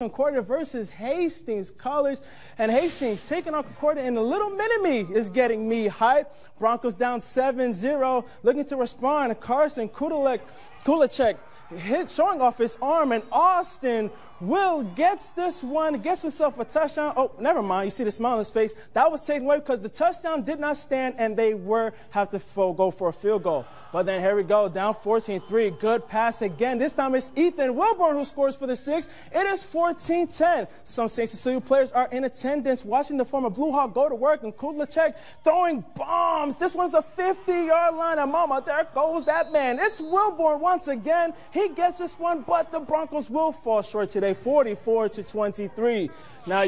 Concordia versus Hastings College. And Hastings taking on Concordia, and the little mini me is getting me hype. Broncos down 7 0, looking to respond. Carson Kudlacek, Kudlacek hit, showing off his arm, and Austin Will gets this one, gets himself a touchdown. Oh, never mind. You see the smile on his face. That was taken away because the touchdown did not stand, and they were have to go for a field goal. But then here we go, down 14-3. Good pass again. This time it's Ethan Wilborn who scores for the six. It is 14-10. Some St. Cecilia players are in attendance watching the former Blue Hawk go to work, and Kudlacek throwing bombs. This one's a 50-yard line, and mama, there goes that man. It's Wilborn once again. He gets this one, but the Broncos will fall short today, 44 to 23. Now.